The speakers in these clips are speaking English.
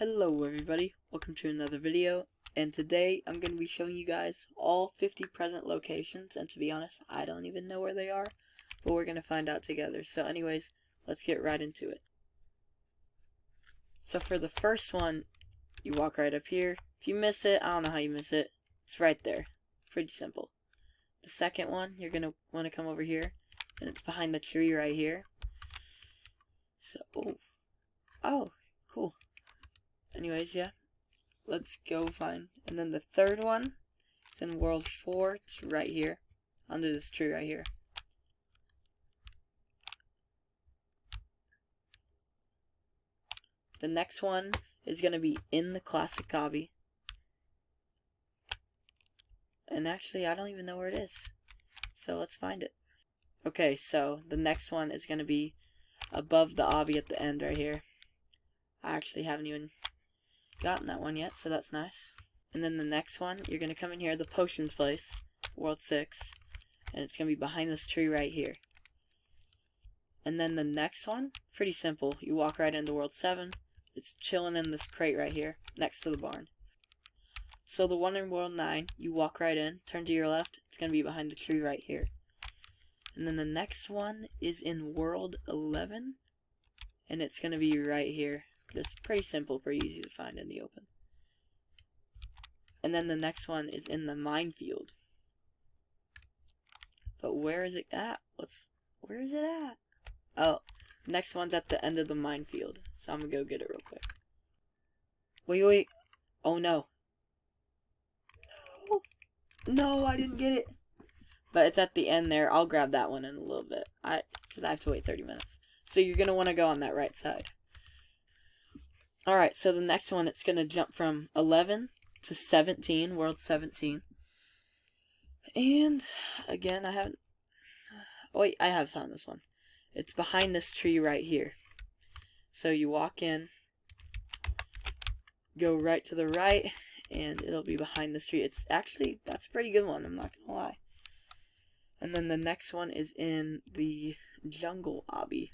Hello everybody, welcome to another video, and today I'm going to be showing you guys all 50 present locations, and to be honest, I don't even know where they are, but we're going to find out together. So anyways, let's get right into it. So for the first one, you walk right up here. If you miss it, I don't know how you miss it. It's right there. Pretty simple. The second one, you're going to want to come over here, and it's behind the tree right here. So, oh, oh, cool anyways, yeah. Let's go find. And then the third one, it's in World 4. It's right here. Under this tree right here. The next one is going to be in the Classic Obby. And actually, I don't even know where it is. So let's find it. Okay, so the next one is going to be above the obby at the end right here. I actually haven't even gotten that one yet, so that's nice. And then the next one, you're going to come in here, the potions place, world 6, and it's going to be behind this tree right here. And then the next one, pretty simple. You walk right into world 7, it's chilling in this crate right here, next to the barn. So the one in world 9, you walk right in, turn to your left, it's going to be behind the tree right here. And then the next one is in world 11, and it's going to be right here. Just pretty simple, pretty easy to find in the open. And then the next one is in the minefield. But where is it at? What's where is it at? Oh, next one's at the end of the minefield. So I'm gonna go get it real quick. Wait, wait. Oh no. No, no, I didn't get it. But it's at the end there. I'll grab that one in a little bit. I because I have to wait 30 minutes. So you're gonna want to go on that right side. Alright, so the next one, it's going to jump from 11 to 17, World 17. And, again, I haven't... Oh, wait, I have found this one. It's behind this tree right here. So you walk in, go right to the right, and it'll be behind this tree. It's actually, that's a pretty good one, I'm not going to lie. And then the next one is in the jungle obby.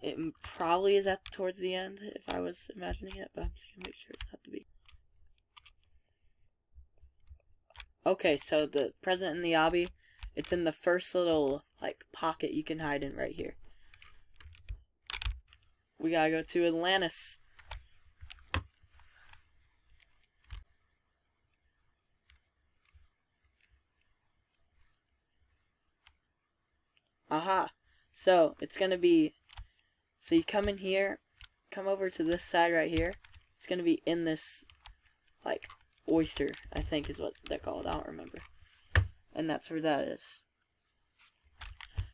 It probably is at towards the end if I was imagining it, but I'm just gonna make sure it's not the beginning. Okay, so the present in the obby, it's in the first little like pocket you can hide in right here. We gotta go to Atlantis. Aha. So, it's gonna be so you come in here, come over to this side right here. It's going to be in this, like, oyster, I think is what they're called. I don't remember. And that's where that is.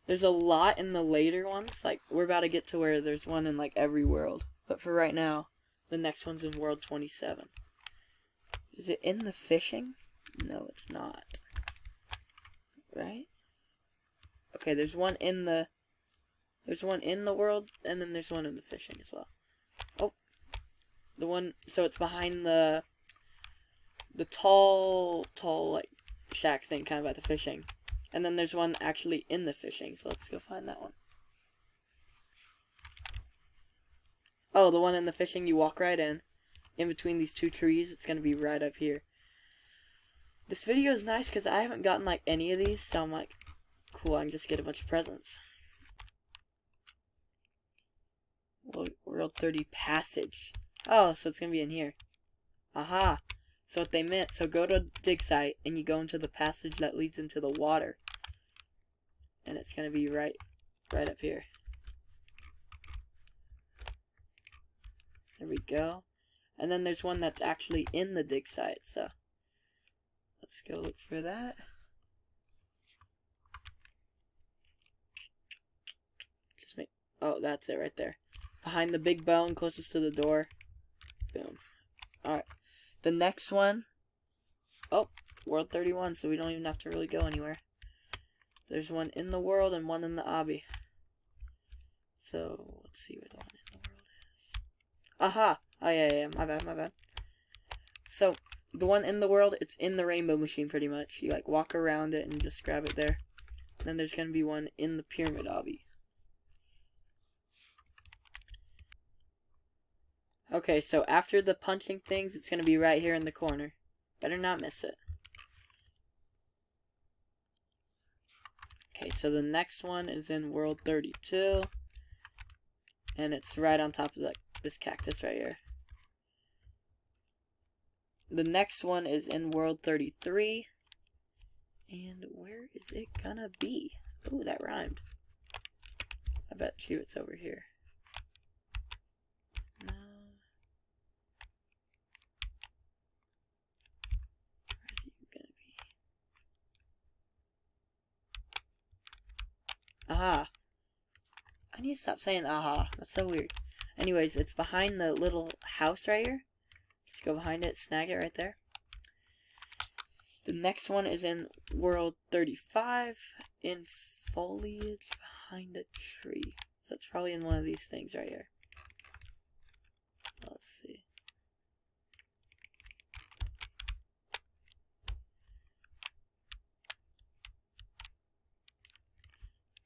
There's a lot in the later ones. Like, we're about to get to where there's one in, like, every world. But for right now, the next one's in World 27. Is it in the fishing? No, it's not. Right? Okay, there's one in the there's one in the world, and then there's one in the fishing as well. Oh, the one, so it's behind the, the tall, tall, like, shack thing kind of at the fishing. And then there's one actually in the fishing, so let's go find that one. Oh, the one in the fishing, you walk right in. In between these two trees, it's going to be right up here. This video is nice because I haven't gotten, like, any of these, so I'm like, cool, I can just get a bunch of presents. World 30 Passage. Oh, so it's going to be in here. Aha. So what they meant, so go to dig site and you go into the passage that leads into the water. And it's going to be right right up here. There we go. And then there's one that's actually in the dig site, so let's go look for that. Just make oh that's it right there behind the big bone closest to the door. Boom. Alright. The next one. Oh, World 31, so we don't even have to really go anywhere. There's one in the world and one in the obby. So, let's see where the one in the world is. Aha! Oh, yeah, yeah, my bad, my bad. So, the one in the world, it's in the rainbow machine pretty much. You, like, walk around it and just grab it there. then there's going to be one in the pyramid obby. Okay, so after the punching things, it's going to be right here in the corner. Better not miss it. Okay, so the next one is in World 32. And it's right on top of the, this cactus right here. The next one is in World 33. And where is it gonna be? Ooh, that rhymed. I bet you it's over here. No. Where's it gonna be? Aha. I need to stop saying aha. That's so weird. Anyways, it's behind the little house right here. Just go behind it, snag it right there. The next one is in World 35 in foliage behind a tree. So it's probably in one of these things right here. Let's see.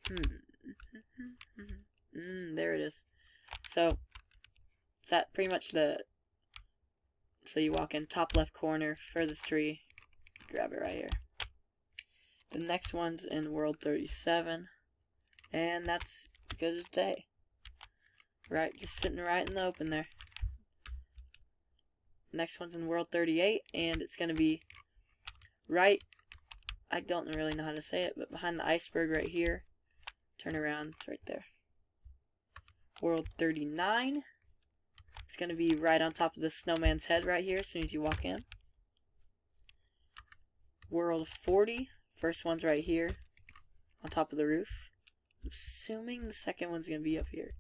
Hmm. mm, there it is. So, it's at pretty much the. So you walk in top left corner, furthest tree, grab it right here. The next one's in World 37. And that's good as day. Right, just sitting right in the open there. Next one's in World 38, and it's going to be right, I don't really know how to say it, but behind the iceberg right here. Turn around, it's right there. World 39. It's going to be right on top of the snowman's head right here as soon as you walk in. World 40. First one's right here on top of the roof. I'm assuming the second one's going to be up here.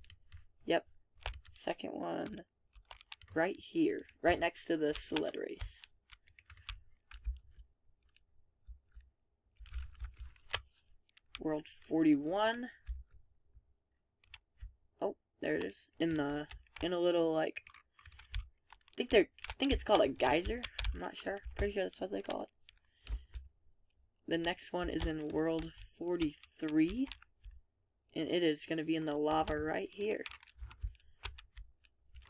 Yep. Second one right here. Right next to the sled race. World 41. Oh, there it is. In the in a little like I think they're I think it's called a geyser. I'm not sure. Pretty sure that's what they call it. The next one is in World 43. And it is going to be in the lava right here.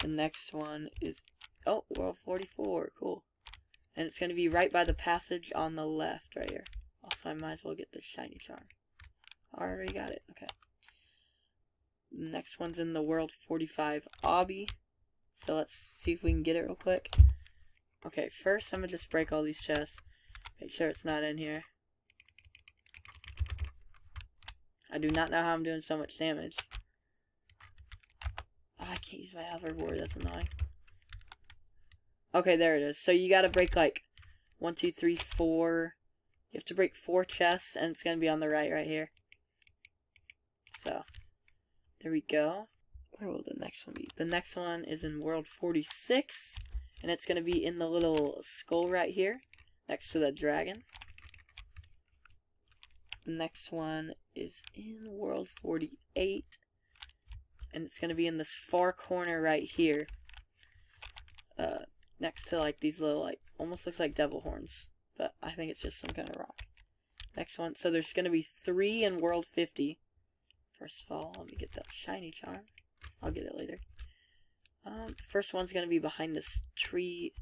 The next one is... Oh, World 44. Cool. And it's going to be right by the passage on the left right here. Also, I might as well get the shiny charm. Already got it. Okay. Next one's in the World 45 Obby. So let's see if we can get it real quick. Okay, first I'm going to just break all these chests. Make sure it's not in here. I do not know how I'm doing so much damage. Oh, I can't use my hoverboard. That's annoying. Okay, there it is. So you gotta break like one, two, three, four. You have to break four chests, and it's gonna be on the right, right here. So, there we go. Where will the next one be? The next one is in World 46, and it's gonna be in the little skull right here, next to the dragon. The next one is in World 48. And it's going to be in this far corner right here. Uh, next to like these little like, almost looks like devil horns. But I think it's just some kind of rock. Next one. So there's going to be three in World 50. First of all, let me get that shiny charm. I'll get it later. Um, the first one's going to be behind this tree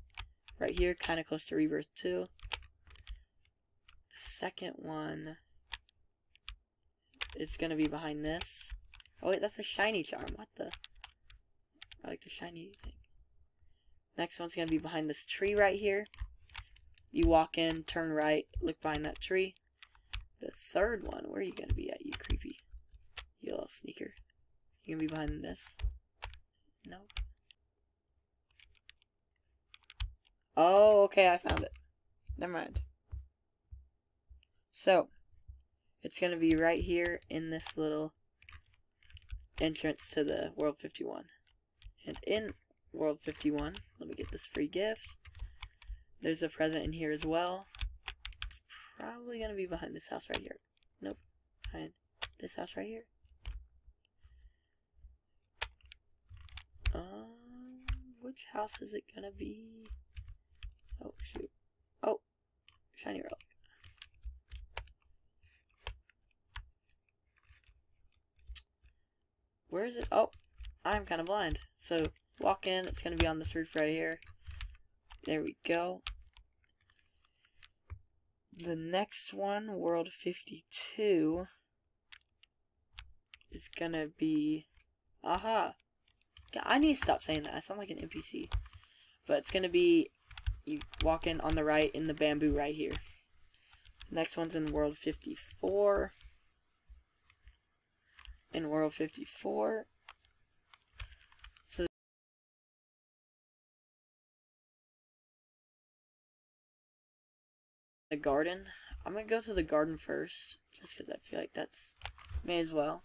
right here, kind of close to Rebirth 2. The second one it's gonna be behind this. Oh wait, that's a shiny charm. What the? I like the shiny thing. Next one's gonna be behind this tree right here. You walk in, turn right, look behind that tree. The third one, where are you gonna be at? You little sneaker. You gonna be behind this? No. Oh, okay, I found it. Never mind. So, it's to be right here in this little entrance to the World 51. And in World 51, let me get this free gift. There's a present in here as well. It's probably to be behind this house right here. Nope. Behind this house right here. Um, which house is it to be? Oh, shoot. Oh, shiny relic. Where is it? Oh, I'm kind of blind. So, walk in. It's to be on this roof right here. There we go. The next one, World 52, is to be... Aha! I need to stop saying that. I sound like an NPC. But it's going to be... You walk in on the right in the bamboo right here. Next one's in World 54. In World 54. So the garden. I'm gonna go to the garden first, just because I feel like that's may as well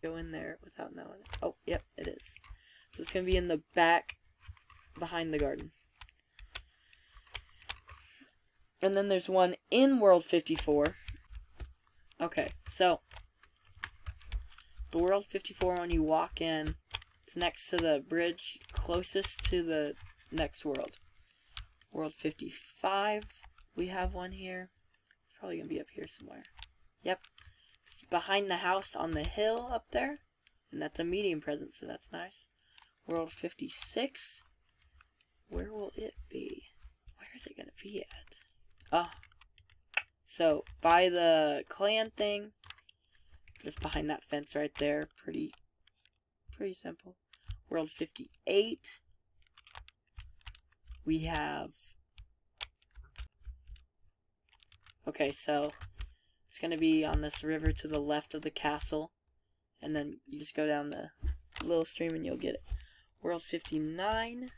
go in there without knowing. It. Oh, yep, it is. So it's gonna be in the back, behind the garden. And then there's one in World 54. Okay, so the World 54 when you walk in, it's next to the bridge closest to the next world. World 55, we have one here. It's probably going to be up here somewhere. Yep. It's behind the house on the hill up there. And that's a medium presence, so that's nice. World 56. Where will it be? Where is it going to be at? Oh. So, by the clan thing, just behind that fence right there, pretty, pretty simple. World 58, we have, okay, so, it's going to be on this river to the left of the castle, and then you just go down the little stream and you'll get it. World 59,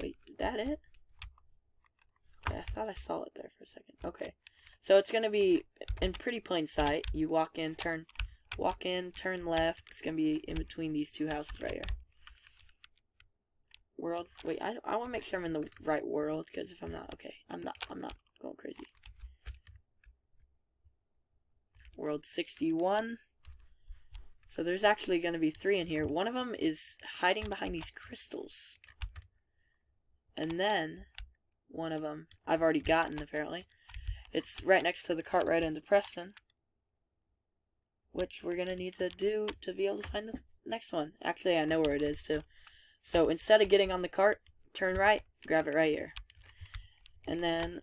Wait, is that it? Okay, I thought I saw it there for a second. Okay. So it's gonna be in pretty plain sight. You walk in, turn walk in, turn left. It's gonna be in between these two houses right here. World wait, I I wanna make sure I'm in the right world, because if I'm not, okay. I'm not I'm not going crazy. World 61. So there's actually going to be three in here. One of them is hiding behind these crystals. And then, one of them, I've already gotten, apparently. It's right next to the cart right into Preston. Which we're going to need to do to be able to find the next one. Actually, I know where it is, too. So, instead of getting on the cart, turn right, grab it right here. And then,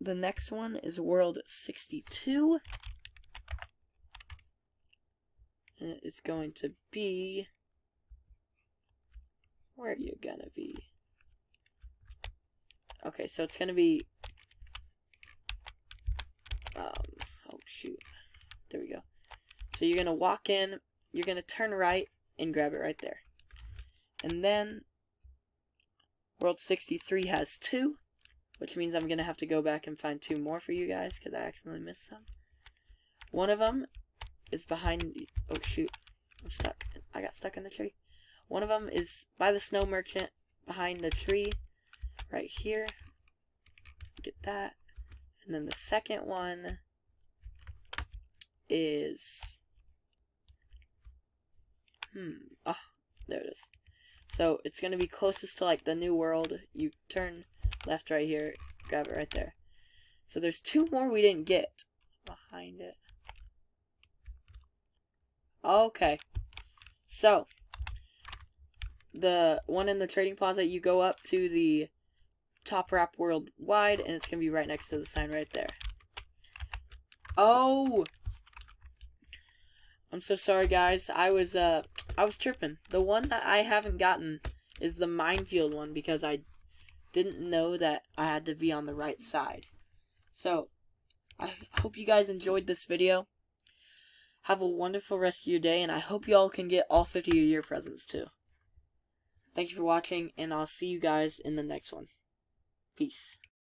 the next one is World 62. And it's going to be... Where are you gonna be? Okay, so it's gonna be um oh shoot. There we go. So you're gonna walk in, you're gonna turn right and grab it right there. And then World 63 has two, which means I'm gonna have to go back and find two more for you guys because I accidentally missed some. One of them is behind. Oh shoot, I'm stuck. I got stuck in the tree. One of them is by the snow merchant behind the tree right here. Get that. And then the second one is hmm ah there it is. So it's gonna be closest to like the new world. You turn left right here, grab it right there. So there's two more we didn't get behind it. Okay. So the one in the trading plaza, you go up to the top wrap worldwide, and it's gonna be right next to the sign right there. Oh, I'm so sorry, guys. I was uh, I was tripping. The one that I haven't gotten is the minefield one because I didn't know that I had to be on the right side. So, I hope you guys enjoyed this video. Have a wonderful rest of your day, and I hope you all can get all 50 of your presents too. Thank you for watching, and I'll see you guys in the next one. Peace.